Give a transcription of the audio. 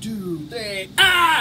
two, three, ah!